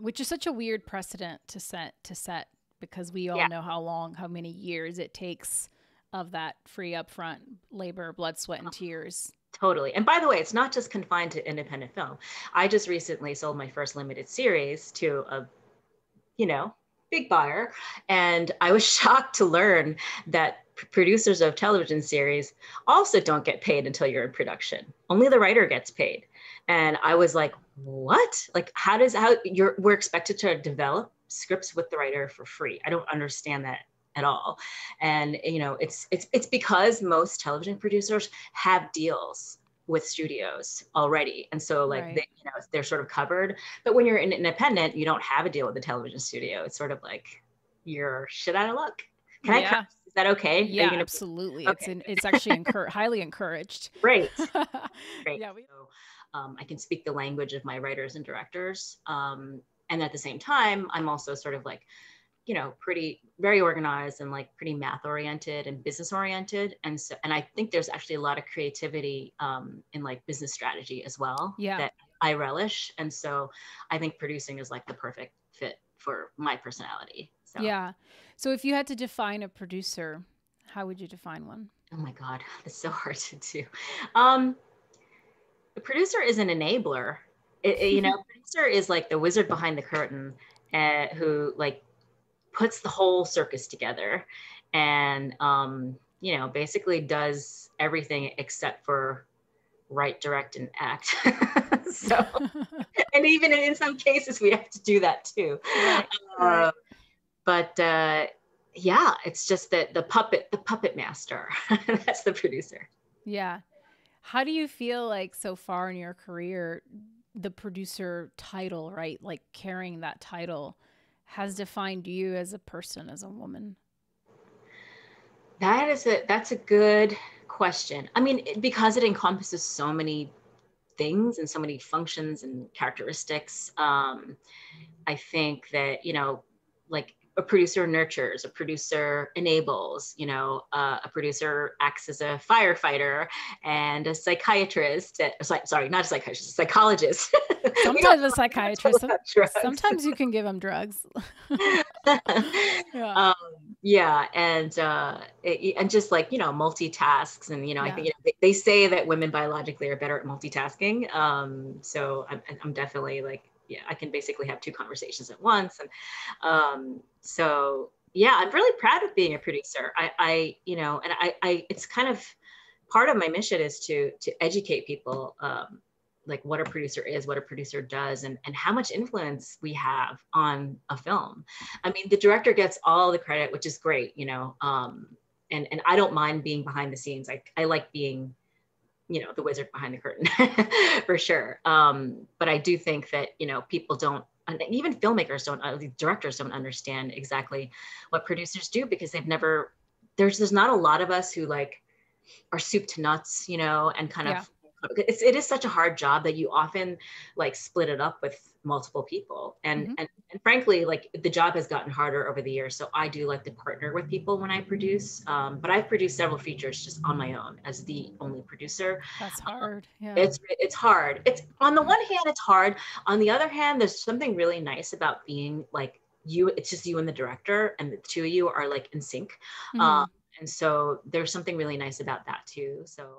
which is such a weird precedent to set to set because we all yeah. know how long, how many years it takes of that free upfront labor, blood, sweat, and oh, tears. Totally. And by the way, it's not just confined to independent film. I just recently sold my first limited series to a, you know, big buyer. And I was shocked to learn that producers of television series also don't get paid until you're in production. Only the writer gets paid. And I was like, what? Like, how does how you're we're expected to develop scripts with the writer for free? I don't understand that at all. And you know, it's it's it's because most television producers have deals with studios already and so like right. they, you know they're sort of covered but when you're an independent you don't have a deal with the television studio it's sort of like you're shit out of luck can yeah. I is that okay? Yeah, absolutely. Okay. It's in, it's actually encur- highly encouraged. Great. Great. Yeah, we... so, um, I can speak the language of my writers and directors. Um, and at the same time, I'm also sort of like, you know, pretty very organized and like pretty math oriented and business oriented. And so, and I think there's actually a lot of creativity um, in like business strategy as well. Yeah. That I relish. And so I think producing is like the perfect fit for my personality. So. Yeah. So if you had to define a producer, how would you define one? Oh my God, that's so hard to do. Um, the producer is an enabler. It, it, you know, producer is like the wizard behind the curtain uh, who like puts the whole circus together and, um, you know, basically does everything except for write, direct, and act. so, and even in some cases, we have to do that too. Right. Uh, but uh, yeah, it's just that the puppet, the puppet master. That's the producer. Yeah. How do you feel like so far in your career, the producer title, right? Like carrying that title has defined you as a person, as a woman? That is a that's a good question. I mean, because it encompasses so many things and so many functions and characteristics. Um, I think that you know, like a producer nurtures, a producer enables, you know, uh, a producer acts as a firefighter and a psychiatrist. Uh, sorry, not a psychiatrist, a psychologist. Sometimes a psychiatrist. Sometimes you can give them drugs. yeah. Um, yeah, and uh, it, and just like you know, multitasks, and you know, yeah. I think you know, they, they, say that women biologically are better at multitasking. Um, so I'm, I'm definitely like yeah, I can basically have two conversations at once. And um, so, yeah, I'm really proud of being a producer. I, I you know, and I, I, it's kind of part of my mission is to to educate people um, like what a producer is, what a producer does, and and how much influence we have on a film. I mean, the director gets all the credit, which is great, you know. Um, and and I don't mind being behind the scenes. I I like being you know the wizard behind the curtain for sure um, but i do think that you know people don't and even filmmakers don't uh, directors don't understand exactly what producers do because they've never there's there's not a lot of us who like are soup to nuts you know and kind yeah. of it's, it is such a hard job that you often like split it up with multiple people. And, mm-hmm. and and frankly like the job has gotten harder over the years. So i do like to partner with people when i produce um, but i've produced several features just on my own as the only producer. That's hard yeah. it's it's hard. It's on the one hand it's hard. On the other hand there's something really nice about being like you it's just you and the director and the two of you are like in sync. Mm-hmm. um, and so there's something really nice about that too so